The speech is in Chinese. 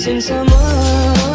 剩下么？